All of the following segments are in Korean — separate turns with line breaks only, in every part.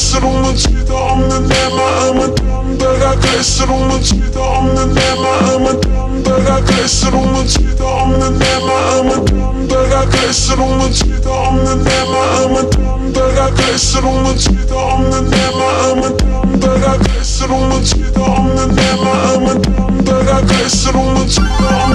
갈수록 눈치도 없는 내 마음은 담배가 갈수록 눈치도 없는 내 마음은 담배가 갈수록 눈치도 없는 내 마음은 담배가 갈수록 눈치도 없는 내 마음은 담배가 갈수록 눈치도 없는 내 마음은 담배가 갈수록 눈치도 없는 내 마음은 담배가 갈수록 눈치도 없는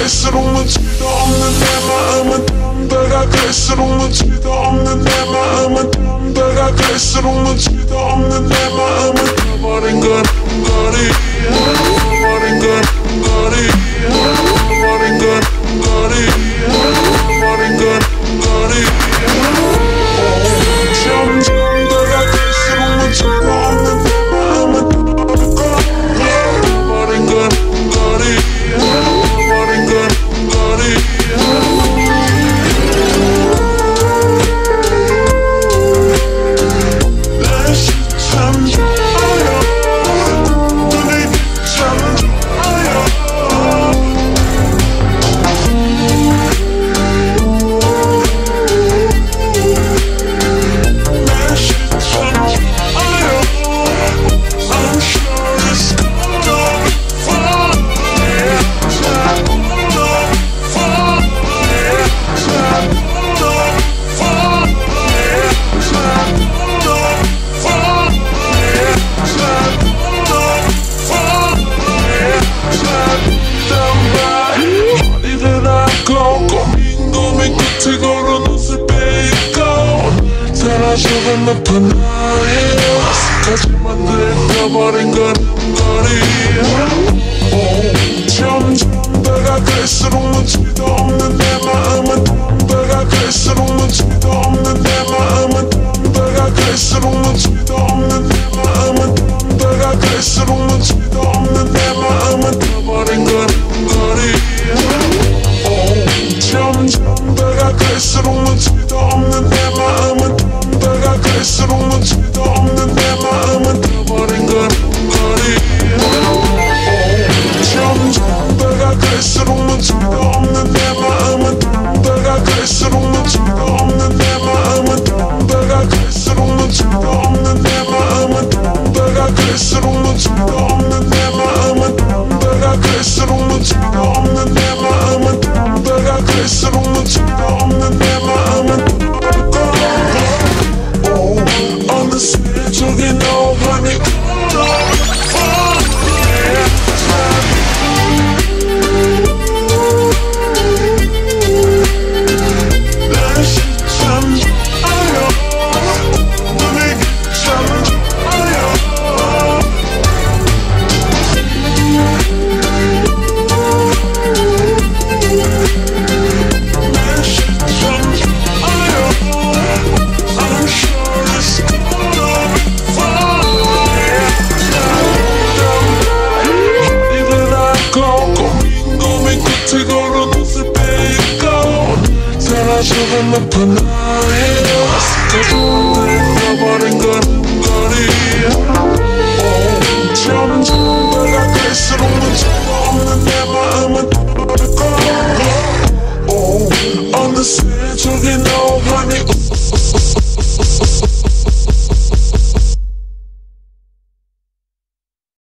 갈수록 눈치도 없는 내 마음은 담배가 갈수록 눈치도 없는 내 마음은 담배가 갈수록 눈치도 없는 내 마음은 사라져간 나타나요 아직까지만 들려버린 건 거리 점점 내가 갈수록 눈치도 없는 내 마음은 담배가 갈수록 눈치도 없는 내 마음은 담배가 갈수록 눈치도 없는 내 마음은 담배가 갈수록 눈치도 없는 내 마음은 버린 건 거리 점점 내가 갈수록 눈치도 없는 내 마음은 Kesin olunca da anlayacağım open up.